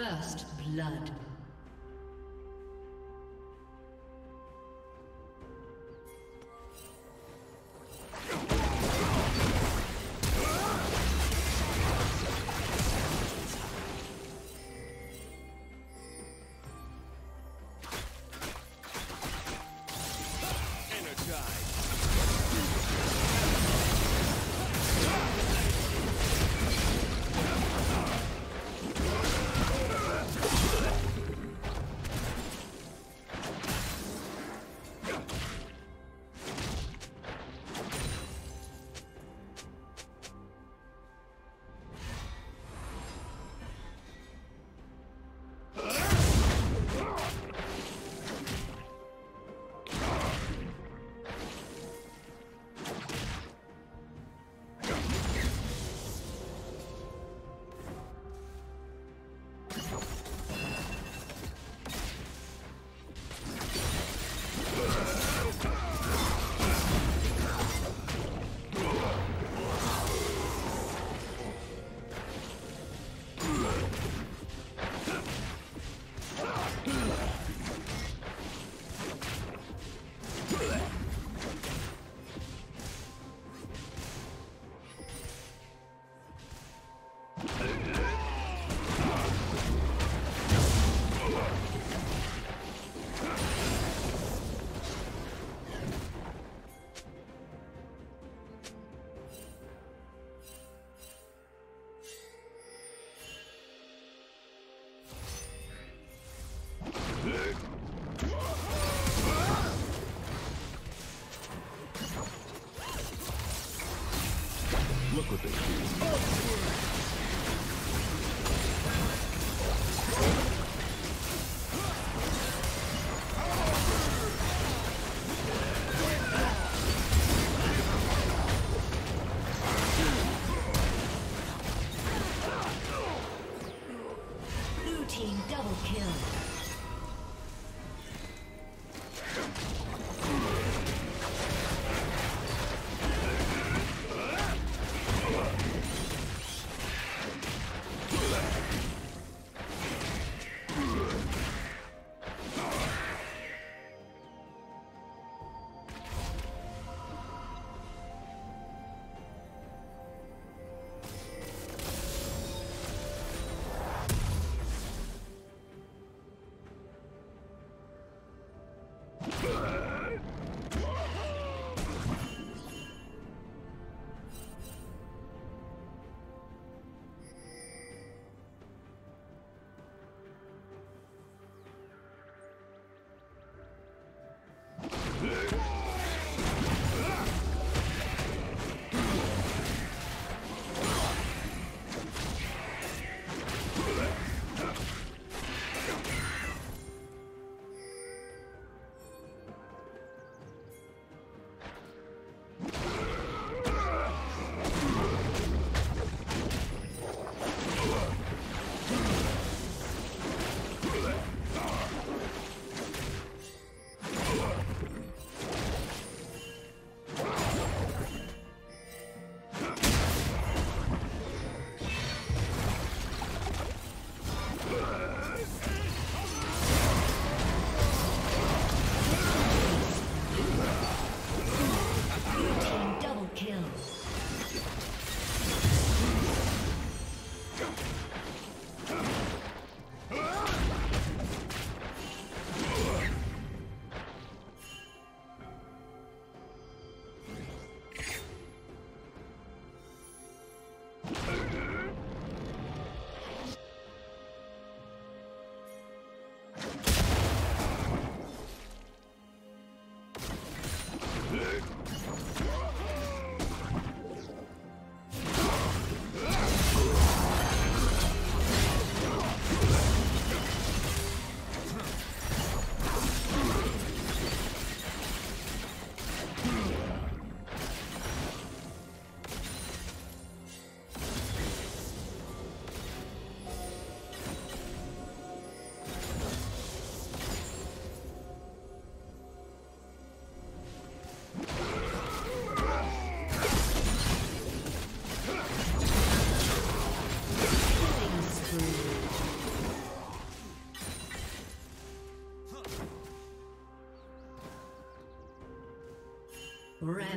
First blood. ことです。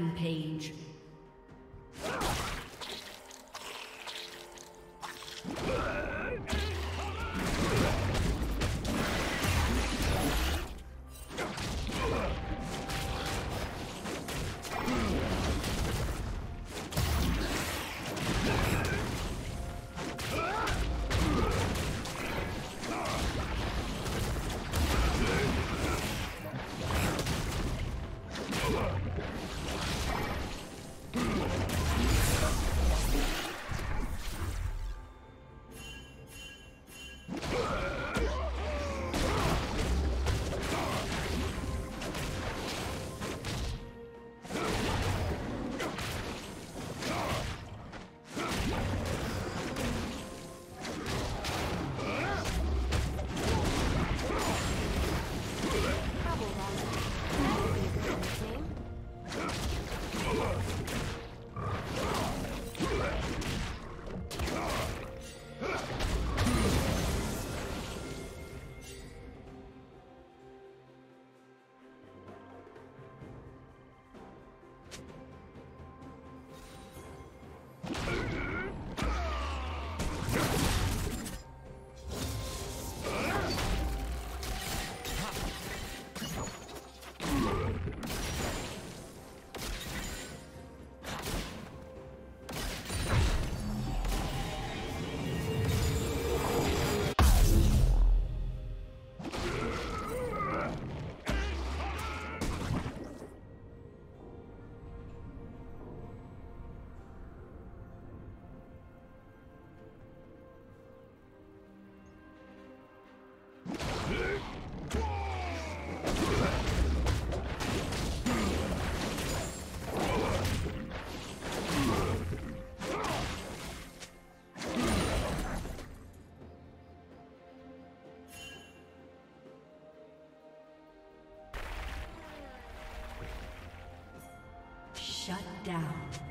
Rampage. Shut down.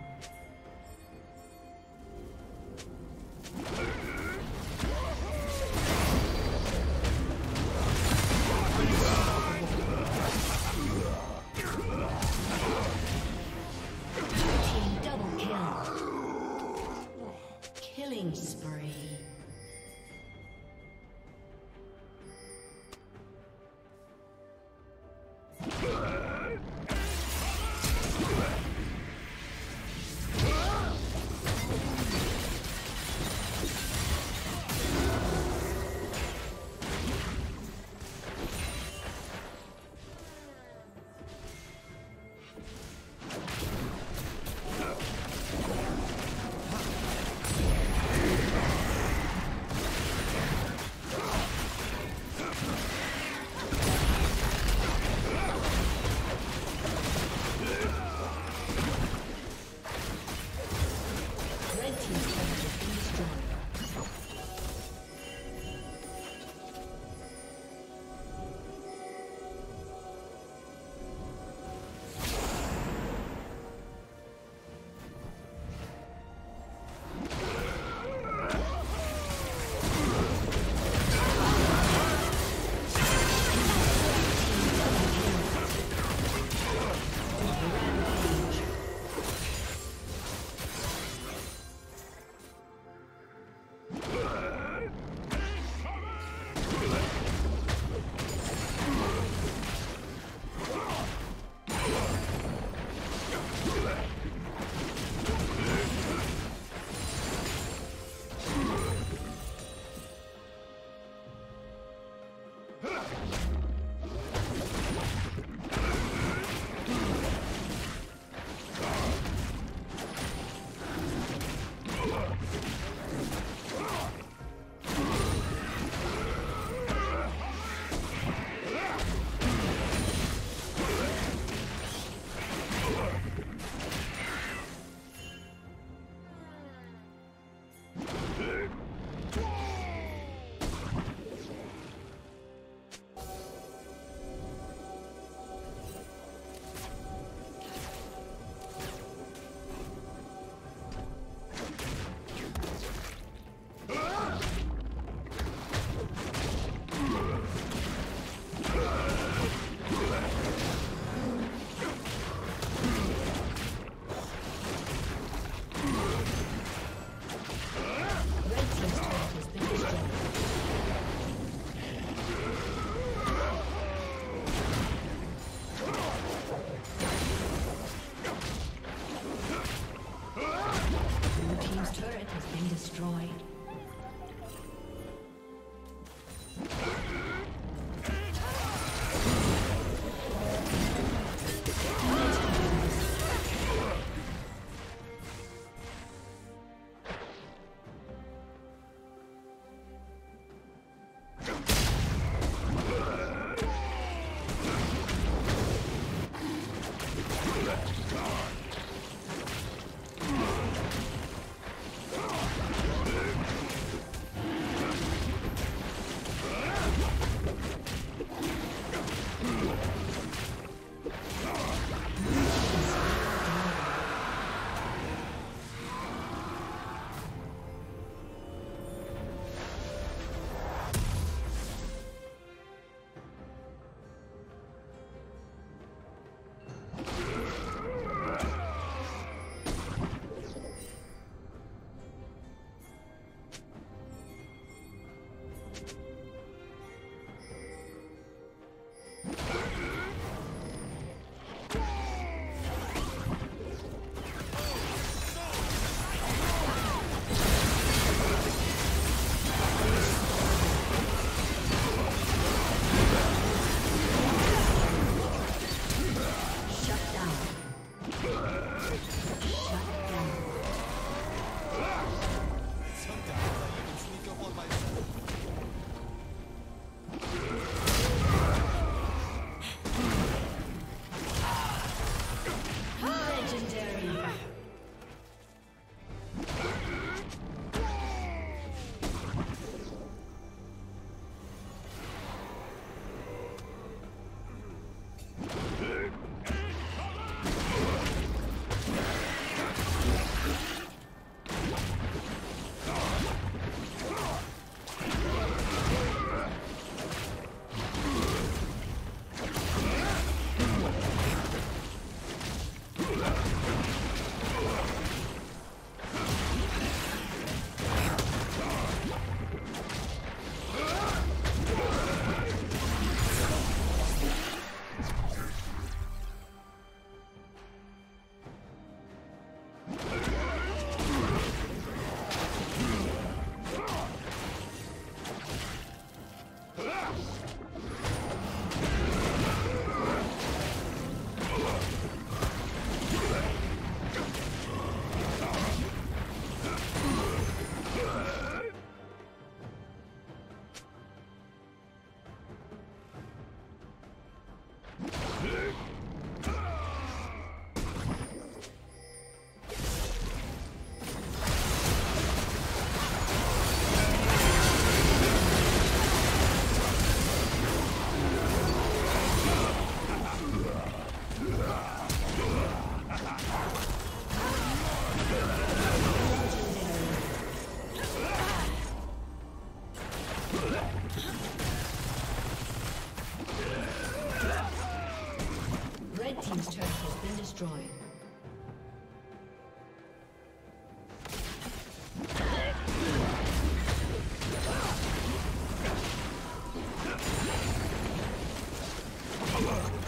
power!